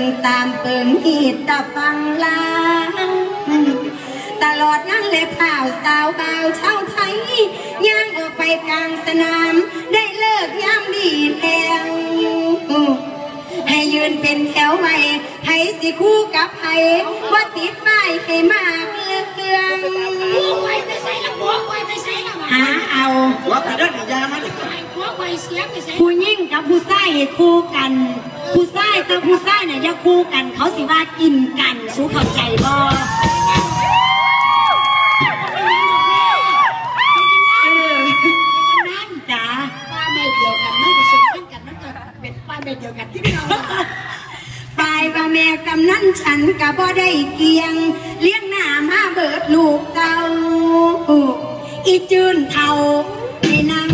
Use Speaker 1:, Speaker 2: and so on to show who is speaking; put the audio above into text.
Speaker 1: งตามเปิงหีดตาฟังลางตลอดนั่งเล็บข่าวสาวบ่าวชาวไทยย่างออกไปกลางสนาม ได้เลิกยามดีแทงให้ยืนเป็นแถวไว้ให้สิคู่กับไผว่าติดป้ายให้มากเลือง
Speaker 2: หัวไฟไปใส่ละหัวไฟไปใส่ละ
Speaker 1: หาเอา
Speaker 3: ว่าไปได้หนึ่งยามัน
Speaker 2: หัวไฟเสียไปใส่
Speaker 1: ผู้ยิ่งกับผู้ชายให้คู่กัน ผู้ชายกับผู้ชายเนี่ยอย่าคู่กัน เขาสิว่ากินกันสู้เข้าใจบ่เออนั่นจ้า
Speaker 2: ป้าไม่เดียวกันไม่ประสบกันมันเป็นป้าไม่เดียวกันที่เรา
Speaker 1: ตายว่าแม่กำนั้นฉันก็บ่ได้เกียง เลี้ยงหน้ามาเบิดลูกเตาอีจืนเทาให้นั่ง